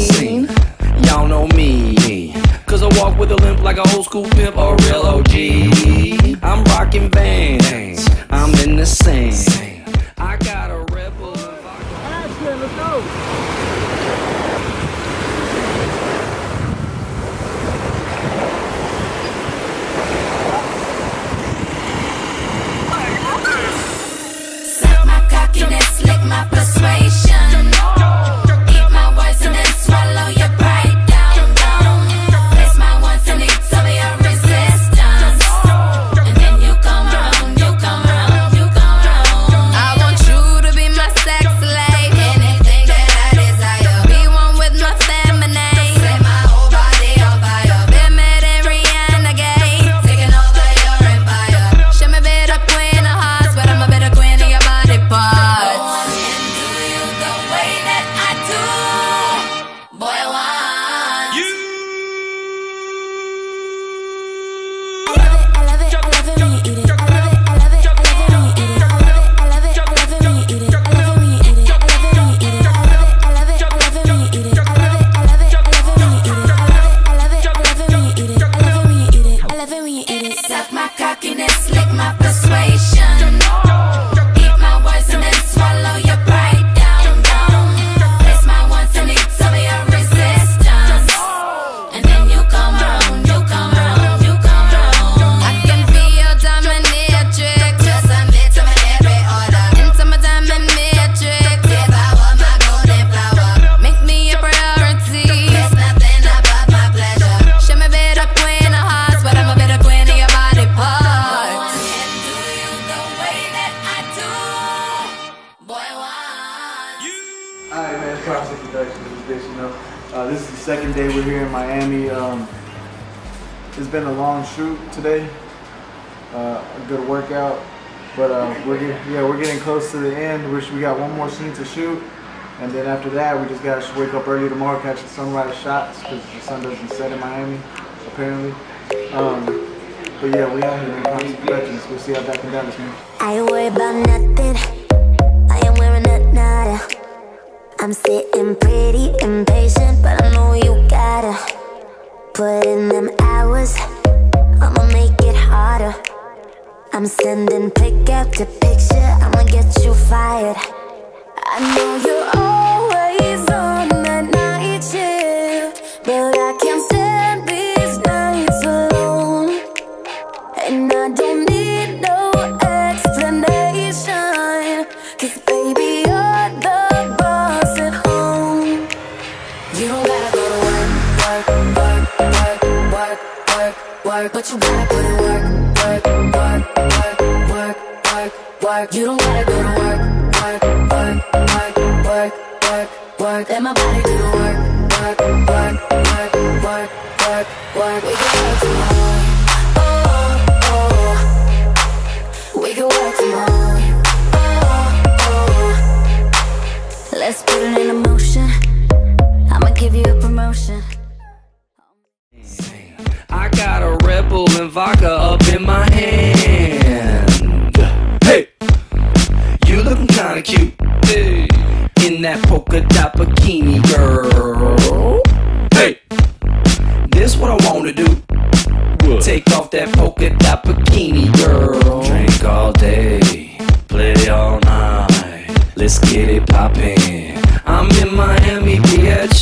scene, y'all know me. Cause I walk with a limp like a old school pimp or a real OG. I'm rocking vans, I'm in the same. I got a rebel. Action, let's go. Suck my cockiness, lick my persuasion. Cross Introduction. This is Bitch, you know. Uh, this is the second day we're here in Miami. Um, it's been a long shoot today. Uh, a good workout. But uh, we're get, yeah, we're getting close to the end. We got one more scene to shoot, and then after that, we just gotta wake up early tomorrow, catch the sunrise shots because the sun doesn't set in Miami, apparently. Um, but yeah, we out here in. We'll see how that can Dallas, man. I worried about nothing. I'm sitting pretty impatient, but I know you gotta put in them hours. I'ma make it harder. I'm sending pick after picture. I'ma get you fired. I know you're always on that night shift, but work, but you gotta put in work, work, work, work, work, work, work. You don't gotta go to work, work, work, work, work, work, work. Let my body do the work, work, work, work, work, work, work. We can work tomorrow. Oh, oh. We can work tomorrow. Oh, and vodka up in my hand. Hey, you looking kinda cute. Hey, in that polka dot bikini, girl. Hey, this what I wanna do. Take off that polka dot bikini, girl. Drink all day, play all night. Let's get it poppin'. I'm in Miami, bitch.